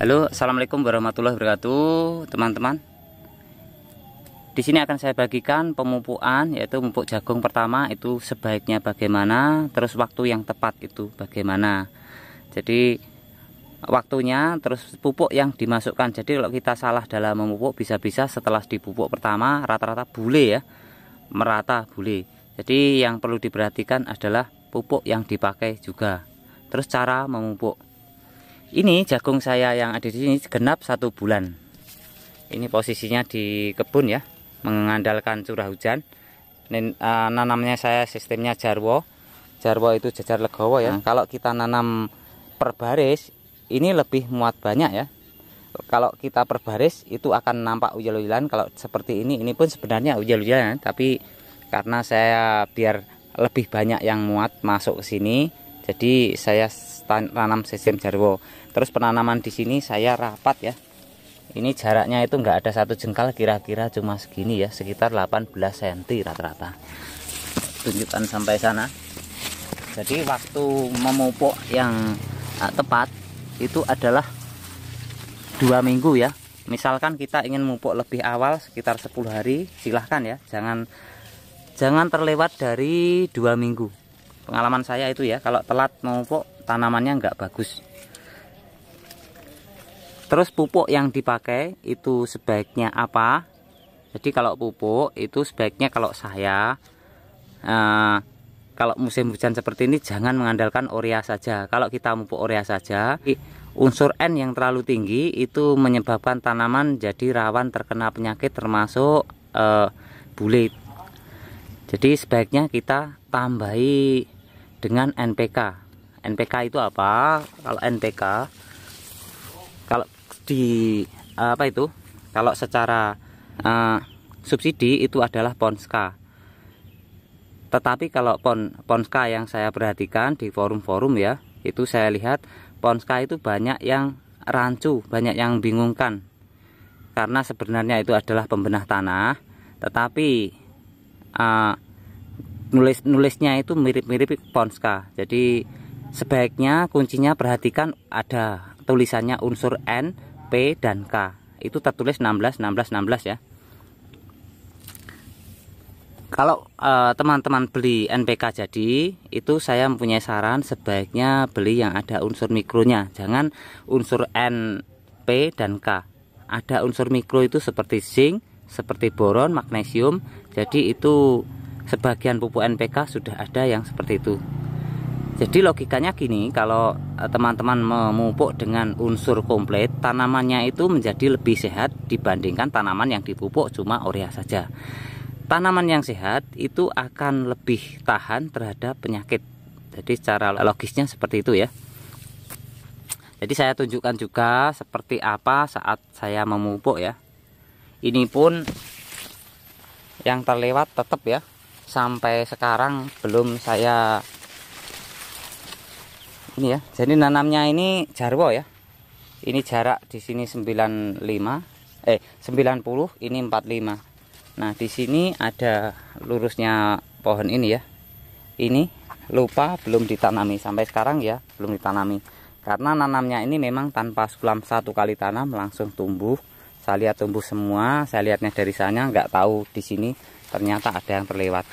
Halo, assalamualaikum warahmatullahi wabarakatuh, teman-teman. Di sini akan saya bagikan pemupukan, yaitu pupuk jagung pertama itu sebaiknya bagaimana, terus waktu yang tepat itu bagaimana. Jadi waktunya, terus pupuk yang dimasukkan. Jadi kalau kita salah dalam memupuk, bisa-bisa setelah dipupuk pertama rata-rata bule ya, merata bule. Jadi yang perlu diperhatikan adalah pupuk yang dipakai juga. Terus cara memupuk ini jagung saya yang ada di sini genap satu bulan. Ini posisinya di kebun ya mengandalkan curah hujan. Ini uh, nanamnya saya sistemnya jarwo. Jarwo itu jajar legowo ya. Nah, kalau kita nanam per baris ini lebih muat banyak ya. Kalau kita per baris itu akan nampak ujal-ujalan kalau seperti ini ini pun sebenarnya ujal-ujalan tapi karena saya biar lebih banyak yang muat masuk ke sini jadi saya tanam sistem jarwo. Terus penanaman di sini saya rapat ya. Ini jaraknya itu enggak ada satu jengkal kira-kira cuma segini ya sekitar 18 cm rata-rata. Tunjukkan sampai sana. Jadi waktu memupuk yang uh, tepat itu adalah dua minggu ya. Misalkan kita ingin memupuk lebih awal sekitar 10 hari silahkan ya. Jangan jangan terlewat dari dua minggu. Pengalaman saya itu ya kalau telat memupuk tanamannya enggak bagus. Terus pupuk yang dipakai itu sebaiknya apa? Jadi kalau pupuk itu sebaiknya kalau saya eh, kalau musim hujan seperti ini jangan mengandalkan urea saja. Kalau kita pupuk urea saja unsur N yang terlalu tinggi itu menyebabkan tanaman jadi rawan terkena penyakit termasuk eh, bulit. Jadi sebaiknya kita tambahi dengan NPK NPK itu apa? Kalau NPK kalau di apa itu? Kalau secara uh, subsidi itu adalah Ponska. Tetapi kalau pon Ponska yang saya perhatikan di forum-forum ya itu saya lihat Ponska itu banyak yang rancu banyak yang bingungkan. Karena sebenarnya itu adalah pembenah tanah tetapi uh, nulis nulisnya itu mirip-mirip Ponska. Jadi sebaiknya kuncinya perhatikan ada tulisannya unsur N P dan K. Itu tertulis 16 16 16 ya. Kalau eh, teman-teman uh, beli NPK jadi itu saya mempunyai saran sebaiknya beli yang ada unsur mikronya. Jangan unsur N P dan K. Ada unsur mikro itu seperti zinc seperti boron magnesium. Jadi itu sebagian pupuk NPK sudah ada yang seperti itu jadi logikanya gini, kalau eh, teman-teman memupuk dengan unsur komplit, tanamannya itu menjadi lebih sehat dibandingkan tanaman yang dipupuk cuma urea saja. Tanaman yang sehat itu akan lebih tahan terhadap penyakit. Jadi secara logisnya seperti itu ya. Jadi saya tunjukkan juga seperti apa saat saya memupuk ya. Ini pun yang terlewat tetap ya. Sampai sekarang belum saya ini ya. Jadi nanamnya ini jarwo ya. Ini jarak di sini 95 eh 90 ini 45 nah di sini ada lurusnya pohon ini ya. Ini lupa belum ditanami. Sampai sekarang ya belum ditanami. Karena nanamnya ini memang tanpa sulam satu kali tanam langsung tumbuh. Saya lihat tumbuh semua saya lihatnya dari sana nggak tahu di sini ternyata ada yang terlewat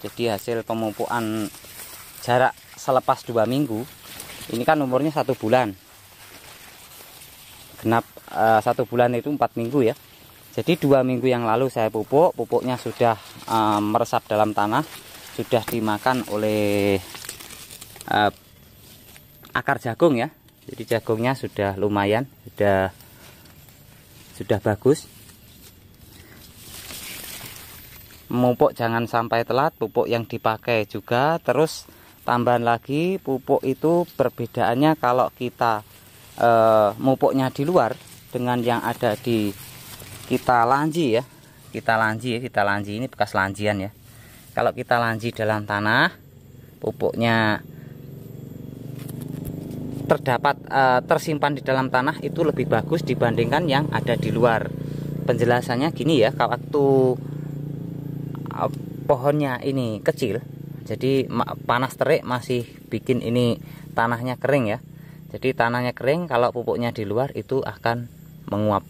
jadi hasil pemupukan jarak selepas dua minggu ini kan umurnya satu bulan. Genap uh, satu bulan itu empat minggu ya. Jadi dua minggu yang lalu saya pupuk pupuknya sudah uh, meresap dalam tanah sudah dimakan oleh uh, akar jagung ya. Jadi jagungnya sudah lumayan sudah sudah bagus memupuk jangan sampai telat pupuk yang dipakai juga. Terus tambahan lagi pupuk itu perbedaannya kalau kita e, mupuknya di luar dengan yang ada di kita lanji ya. Kita lanji ya kita lanji. Ini bekas lanjian ya. Kalau kita lanji dalam tanah pupuknya terdapat e, tersimpan di dalam tanah itu lebih bagus dibandingkan yang ada di luar. Penjelasannya gini ya waktu pohonnya ini kecil jadi panas terik masih bikin ini tanahnya kering ya. Jadi tanahnya kering kalau pupuknya di luar itu akan menguap.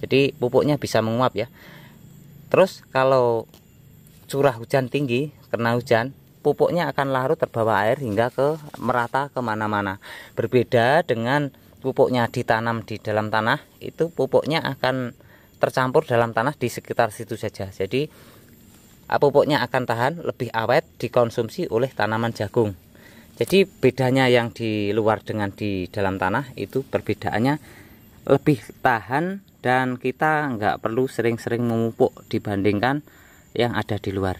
Jadi pupuknya bisa menguap ya. Terus kalau curah hujan tinggi karena hujan pupuknya akan larut terbawa air hingga ke merata ke mana-mana. Berbeda dengan pupuknya ditanam di dalam tanah itu pupuknya akan tercampur dalam tanah di sekitar situ saja. Jadi pupuknya akan tahan lebih awet dikonsumsi oleh tanaman jagung. Jadi bedanya yang di luar dengan di dalam tanah itu perbedaannya lebih tahan dan kita nggak perlu sering-sering memupuk dibandingkan yang ada di luar.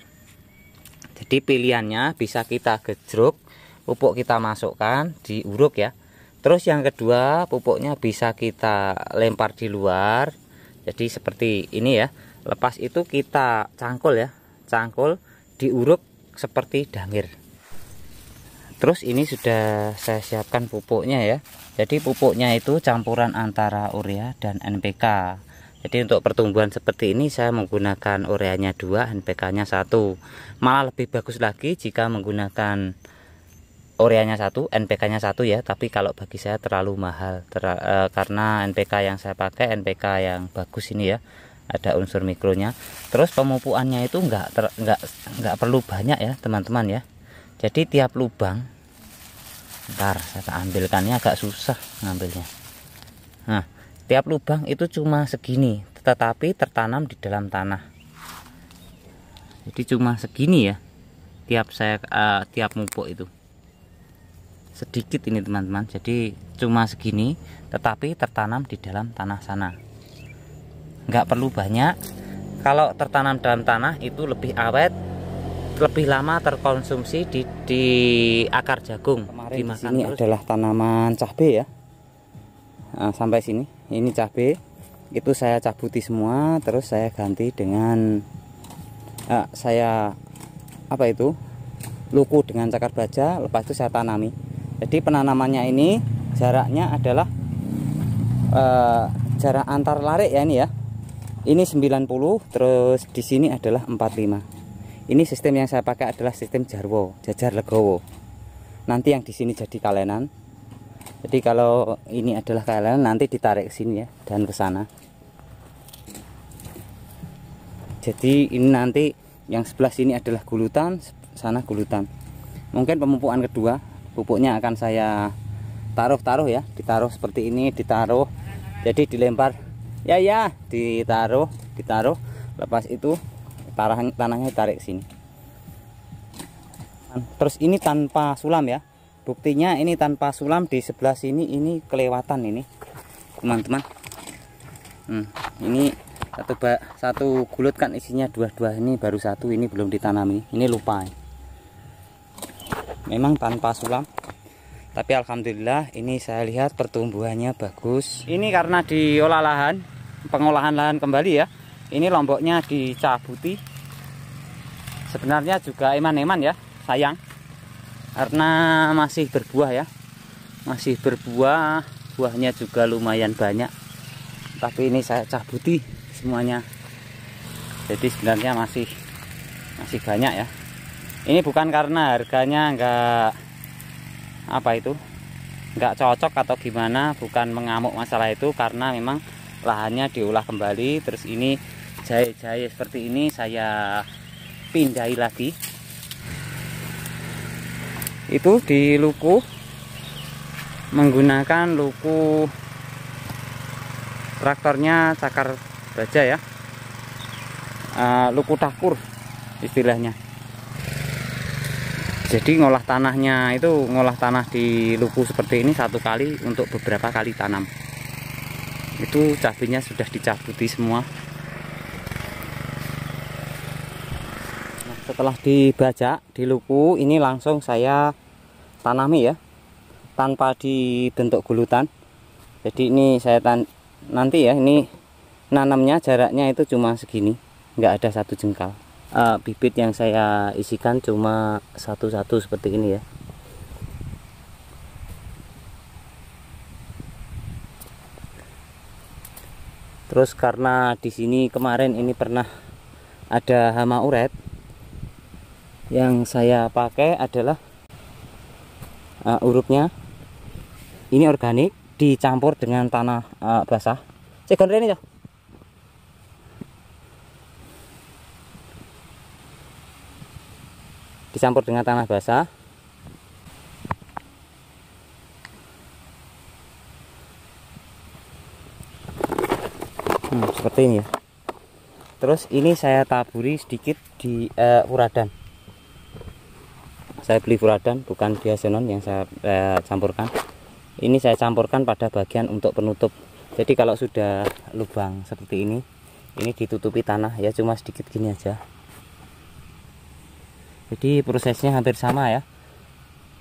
Jadi pilihannya bisa kita gejruk pupuk kita masukkan diuruk ya. Terus yang kedua pupuknya bisa kita lempar di luar. Jadi seperti ini ya lepas itu kita cangkul ya cangkul diuruk seperti dangir. Terus ini sudah saya siapkan pupuknya ya. Jadi pupuknya itu campuran antara urea dan NPK jadi untuk pertumbuhan seperti ini saya menggunakan ureanya dua NPK nya satu. Malah lebih bagus lagi jika menggunakan ureanya satu NPK nya satu ya. Tapi kalau bagi saya terlalu mahal. Ter, e, karena NPK yang saya pakai NPK yang bagus ini ya ada unsur mikronya. Terus pemupukannya itu enggak ter, enggak enggak perlu banyak ya teman-teman ya. Jadi tiap lubang ntar saya ambilkannya agak susah ngambilnya. Nah tiap lubang itu cuma segini tetapi tertanam di dalam tanah. Jadi cuma segini ya tiap saya uh, tiap mupuk itu. Sedikit ini teman-teman. Jadi cuma segini tetapi tertanam di dalam tanah sana nggak perlu banyak kalau tertanam dalam tanah itu lebih awet lebih lama terkonsumsi di, di akar jagung. Kemarin di sini terus. adalah tanaman cabai ya. Nah, sampai sini, ini cabai. Itu saya cabuti semua, terus saya ganti dengan uh, saya apa itu luku dengan cakar baja. Lepas itu saya tanami. Jadi penanamannya ini jaraknya adalah uh, jarak antar larik ya ini ya. Ini 90, terus di sini adalah 45 ini sistem yang saya pakai adalah sistem jarwo jajar legowo. Nanti yang di sini jadi kalenan. Jadi kalau ini adalah kalenan nanti ditarik ke sini ya dan ke sana. Jadi ini nanti yang sebelah sini adalah gulutan sana gulutan. Mungkin pemupukan kedua pupuknya akan saya taruh-taruh ya ditaruh seperti ini ditaruh. Jadi dilempar ya ya ditaruh ditaruh. Lepas itu tanah tanahnya tarik sini. Terus ini tanpa sulam ya. Buktinya ini tanpa sulam di sebelah sini ini kelewatan ini. Teman-teman. Hmm, ini satu bak satu gulut kan isinya dua-dua. Ini baru satu ini belum ditanami. Ini lupa. Memang tanpa sulam tapi alhamdulillah ini saya lihat pertumbuhannya bagus. Ini karena diolah lahan pengolahan lahan kembali ya. Ini lomboknya dicabuti. Sebenarnya juga eman-eman ya sayang. Karena masih berbuah ya. Masih berbuah buahnya juga lumayan banyak. Tapi ini saya cabuti semuanya. Jadi sebenarnya masih masih banyak ya. Ini bukan karena harganya enggak apa itu enggak cocok atau gimana bukan mengamuk masalah itu karena memang lahannya diolah kembali terus ini jahe-jahe seperti ini saya pindahi lagi. Itu di luku menggunakan luku traktornya cakar baja ya. Uh, luku takur istilahnya jadi ngolah tanahnya itu ngolah tanah di luku seperti ini satu kali untuk beberapa kali tanam. Itu cabenya sudah dicabuti semua. Setelah dibajak di luku ini langsung saya tanami ya tanpa dibentuk gulutan jadi ini saya tan nanti ya ini nanamnya jaraknya itu cuma segini nggak ada satu jengkal uh, bibit yang saya isikan cuma satu-satu seperti ini ya. Terus karena di sini kemarin ini pernah ada hama uret yang saya pakai adalah uh, urupnya ini organik dicampur dengan tanah uh, basah. Cek ini ya dicampur dengan tanah basah. Hmm, seperti ini ya. Terus ini saya taburi sedikit di uh, furadan saya beli furadan bukan biasenon yang saya uh, campurkan. Ini saya campurkan pada bagian untuk penutup. Jadi kalau sudah lubang seperti ini ini ditutupi tanah. Ya cuma sedikit gini aja jadi prosesnya hampir sama ya.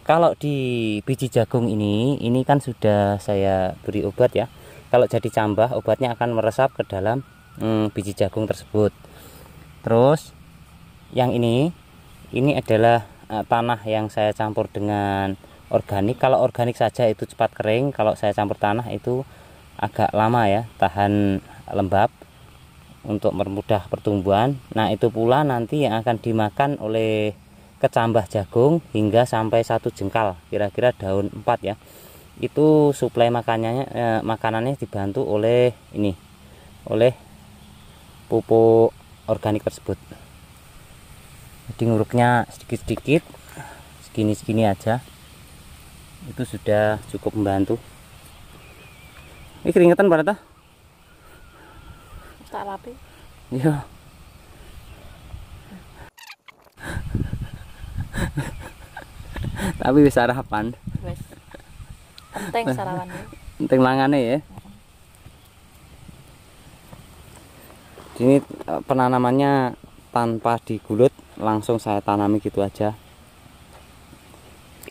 Kalau di biji jagung ini ini kan sudah saya beri obat ya. Kalau jadi cambah obatnya akan meresap ke dalam hmm, biji jagung tersebut. Terus yang ini ini adalah uh, tanah yang saya campur dengan organik. Kalau organik saja itu cepat kering kalau saya campur tanah itu agak lama ya tahan lembab untuk mempermudah pertumbuhan. Nah itu pula nanti yang akan dimakan oleh kecambah jagung hingga sampai satu jengkal kira-kira daun 4 ya. Itu suplai makanannya eh, makanannya dibantu oleh ini oleh pupuk organik tersebut. Jadi nguruknya sedikit-sedikit segini-segini aja. Itu sudah cukup membantu. Ini keringetan pada tak? tak rapi. Iya tapi bisa harapan penting sarapan penting langane ya. Ini eh, penanamannya tanpa digulut langsung saya tanami gitu aja.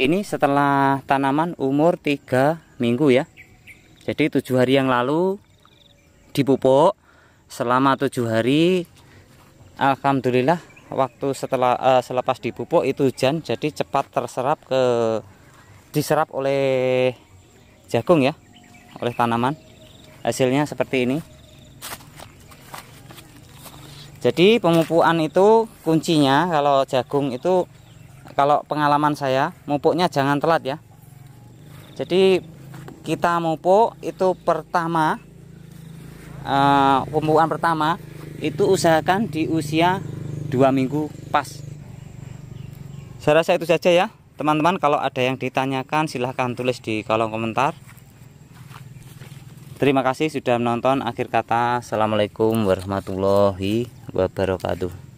Ini setelah tanaman umur 3 minggu ya. Jadi tujuh hari yang lalu dipupuk selama tujuh hari. Alhamdulillah waktu setelah uh, selepas dipupuk itu hujan jadi cepat terserap ke diserap oleh jagung ya oleh tanaman. Hasilnya seperti ini. Jadi pemupukan itu kuncinya kalau jagung itu kalau pengalaman saya mupuknya jangan telat ya. Jadi kita mupuk itu pertama uh, pemupukan pertama itu usahakan di usia dua minggu pas. Saya rasa itu saja ya teman-teman. Kalau ada yang ditanyakan silahkan tulis di kolom komentar. Terima kasih sudah menonton akhir kata. Assalamualaikum warahmatullahi wabarakatuh